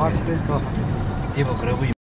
Nossa, que escola.